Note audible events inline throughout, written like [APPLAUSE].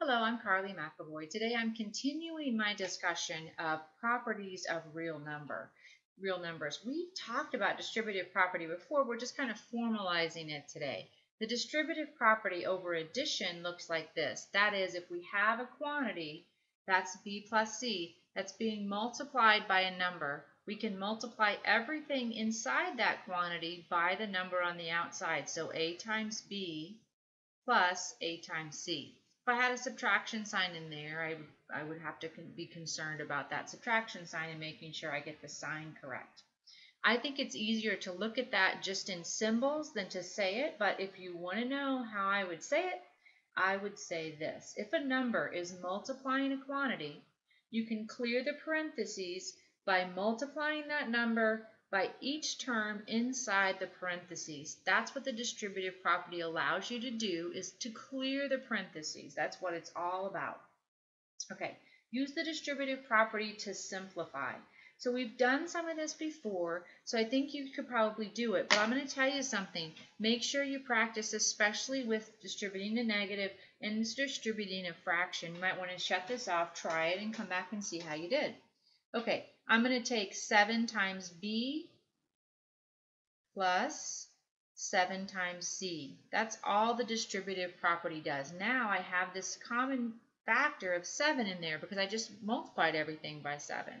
Hello, I'm Carly McAvoy. Today I'm continuing my discussion of properties of real number, real numbers. We've talked about distributive property before, we're just kind of formalizing it today. The distributive property over addition looks like this. That is, if we have a quantity, that's b plus c, that's being multiplied by a number, we can multiply everything inside that quantity by the number on the outside. So a times b plus a times c. I had a subtraction sign in there, I, I would have to be concerned about that subtraction sign and making sure I get the sign correct. I think it's easier to look at that just in symbols than to say it, but if you want to know how I would say it, I would say this. If a number is multiplying a quantity, you can clear the parentheses by multiplying that number by each term inside the parentheses. That's what the distributive property allows you to do is to clear the parentheses. That's what it's all about. Okay, use the distributive property to simplify. So we've done some of this before, so I think you could probably do it. But I'm going to tell you something. Make sure you practice, especially with distributing a negative and distributing a fraction. You might want to shut this off, try it, and come back and see how you did. Okay, I'm going to take 7 times b plus 7 times c. That's all the distributive property does. Now I have this common factor of 7 in there because I just multiplied everything by 7.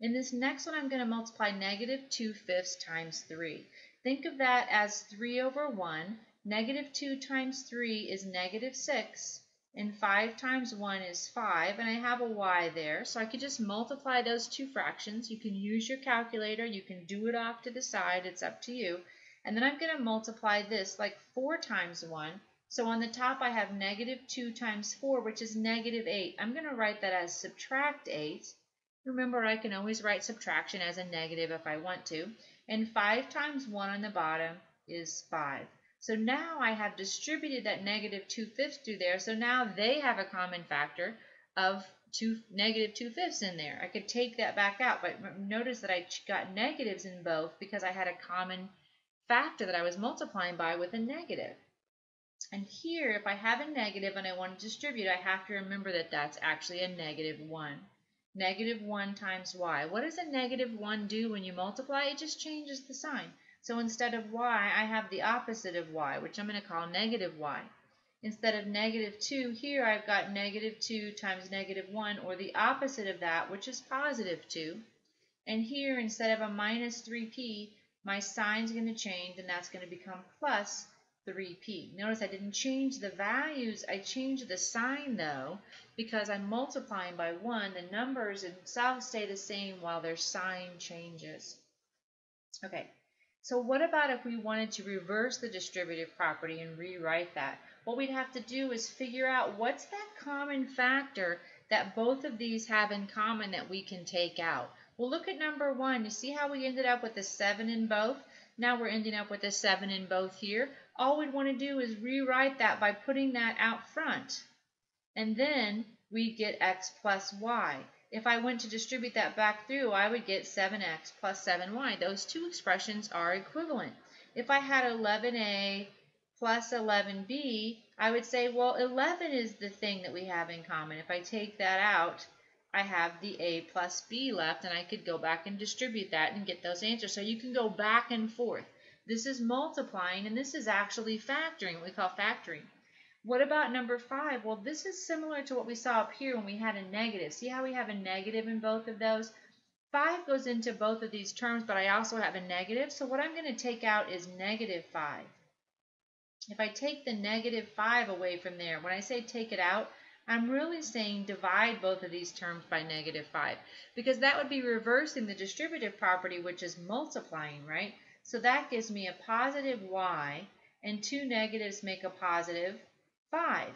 In this next one, I'm going to multiply negative 2 fifths times 3. Think of that as 3 over 1. Negative 2 times 3 is negative 6 and 5 times 1 is 5, and I have a y there, so I could just multiply those two fractions. You can use your calculator, you can do it off to the side, it's up to you. And then I'm going to multiply this like 4 times 1. So on the top I have negative 2 times 4, which is negative 8. I'm going to write that as subtract 8. Remember, I can always write subtraction as a negative if I want to. And 5 times 1 on the bottom is 5. So now I have distributed that negative 2 fifths through there. So now they have a common factor of two, negative 2 fifths in there. I could take that back out, but notice that I got negatives in both because I had a common factor that I was multiplying by with a negative. And here, if I have a negative and I want to distribute, I have to remember that that's actually a negative 1. Negative 1 times y. What does a negative 1 do when you multiply? It just changes the sign. So instead of y, I have the opposite of y, which I'm going to call negative y. Instead of negative 2, here I've got negative 2 times negative 1, or the opposite of that, which is positive 2. And here, instead of a minus 3p, my sign's going to change, and that's going to become plus 3p. Notice I didn't change the values, I changed the sign though, because I'm multiplying by 1. The numbers themselves stay the same while their sign changes. Okay, so what about if we wanted to reverse the distributive property and rewrite that? What we'd have to do is figure out what's that common factor that both of these have in common that we can take out. Well, look at number one. You see how we ended up with a 7 in both? Now we're ending up with a 7 in both here. All we'd want to do is rewrite that by putting that out front. And then we get x plus y. If I went to distribute that back through, I would get 7x plus 7y. Those two expressions are equivalent. If I had 11a plus 11b, I would say, well, 11 is the thing that we have in common. If I take that out, I have the a plus b left, and I could go back and distribute that and get those answers. So you can go back and forth. This is multiplying, and this is actually factoring, we call factoring. What about number five? Well, this is similar to what we saw up here when we had a negative. See how we have a negative in both of those? Five goes into both of these terms, but I also have a negative. So what I'm going to take out is negative five. If I take the negative five away from there, when I say take it out, I'm really saying divide both of these terms by negative 5 because that would be reversing the distributive property, which is multiplying, right? So that gives me a positive y, and two negatives make a positive, 5.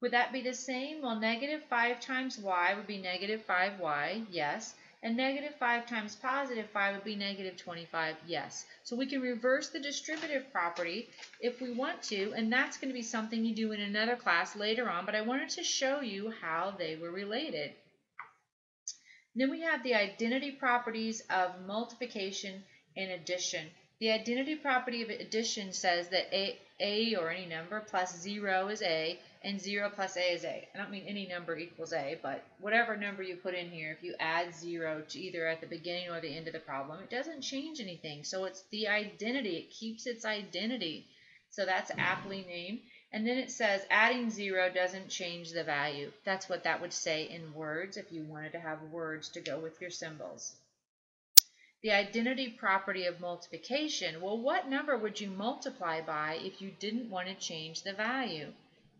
Would that be the same? Well, negative 5 times y would be negative 5y, yes. And negative 5 times positive 5 would be negative 25, yes. So we can reverse the distributive property if we want to, and that's going to be something you do in another class later on, but I wanted to show you how they were related. Then we have the identity properties of multiplication and addition. The identity property of addition says that a, a or any number plus 0 is a, and 0 plus a is a. I don't mean any number equals a, but whatever number you put in here, if you add 0 to either at the beginning or the end of the problem, it doesn't change anything. So it's the identity. It keeps its identity. So that's aptly named. And then it says adding 0 doesn't change the value. That's what that would say in words if you wanted to have words to go with your symbols. The identity property of multiplication. Well, what number would you multiply by if you didn't want to change the value?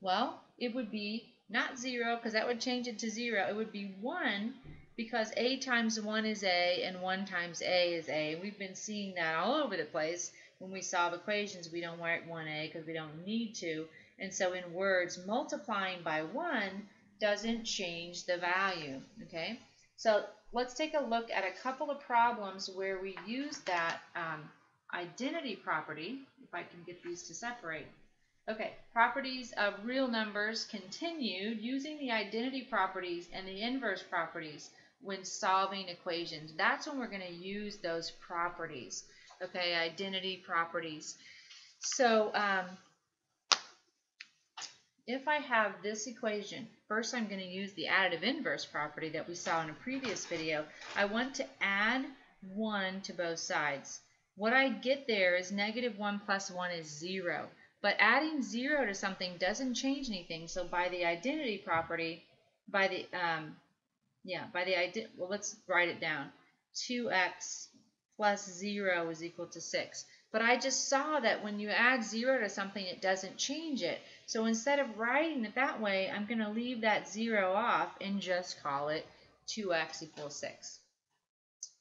Well, it would be not 0 because that would change it to 0. It would be 1 because a times 1 is a and 1 times a is a. We've been seeing that all over the place. When we solve equations, we don't write 1a because we don't need to. And so in words, multiplying by 1 doesn't change the value. Okay, so let's take a look at a couple of problems where we use that um, identity property, if I can get these to separate. Okay, properties of real numbers continued using the identity properties and the inverse properties when solving equations. That's when we're going to use those properties. Okay, identity properties. So um, if I have this equation, first I'm going to use the additive inverse property that we saw in a previous video. I want to add 1 to both sides. What I get there is negative 1 plus 1 is 0. But adding 0 to something doesn't change anything. So by the identity property, by the, um, yeah, by the, ident well, let's write it down. 2x plus 0 is equal to 6. But I just saw that when you add 0 to something, it doesn't change it. So instead of writing it that way, I'm going to leave that 0 off and just call it 2x equals 6.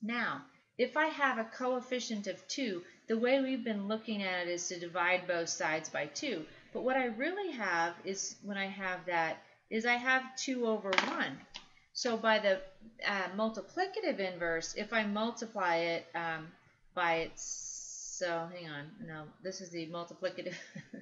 Now, if I have a coefficient of 2, the way we've been looking at it is to divide both sides by 2. But what I really have is, when I have that, is I have 2 over 1. So by the uh, multiplicative inverse, if I multiply it um, by its, so hang on, no, this is the multiplicative, [LAUGHS]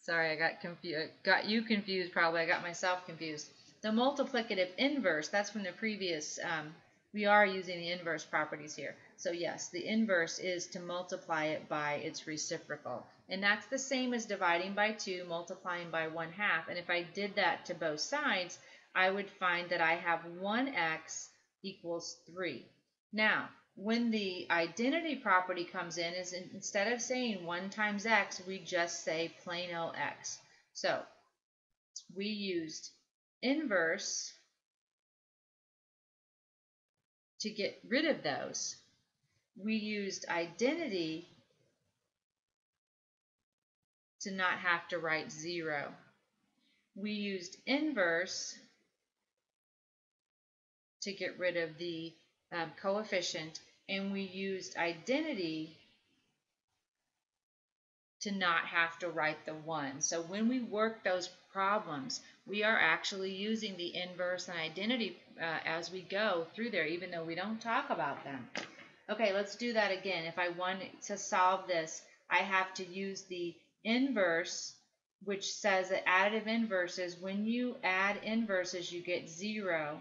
sorry, I got confused, got you confused probably, I got myself confused. The multiplicative inverse, that's from the previous, um, we are using the inverse properties here. So yes, the inverse is to multiply it by its reciprocal. And that's the same as dividing by 2, multiplying by 1 half. And if I did that to both sides, I would find that I have 1x equals 3. Now, when the identity property comes in, is instead of saying 1 times x, we just say plain old x. So, we used inverse to get rid of those. We used identity to not have to write 0. We used inverse to get rid of the um, coefficient, and we used identity to not have to write the 1. So when we work those problems, we are actually using the inverse and identity uh, as we go through there, even though we don't talk about them. Okay, let's do that again. If I want to solve this, I have to use the inverse, which says that additive inverses, when you add inverses, you get 0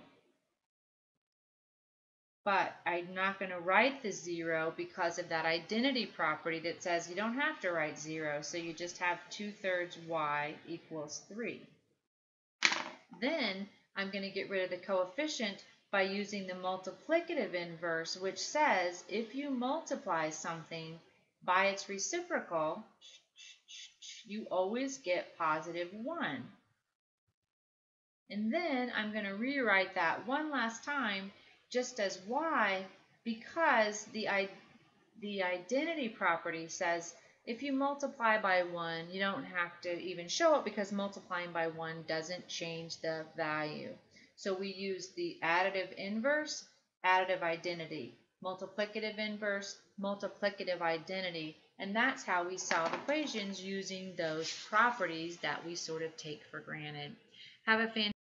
but I'm not going to write the 0 because of that identity property that says you don't have to write 0, so you just have 2 thirds y equals 3. Then I'm going to get rid of the coefficient by using the multiplicative inverse, which says if you multiply something by its reciprocal, you always get positive 1. And then I'm going to rewrite that one last time just as y because the, the identity property says if you multiply by 1, you don't have to even show it because multiplying by 1 doesn't change the value. So we use the additive inverse, additive identity, multiplicative inverse, multiplicative identity, and that's how we solve equations using those properties that we sort of take for granted. Have a fantastic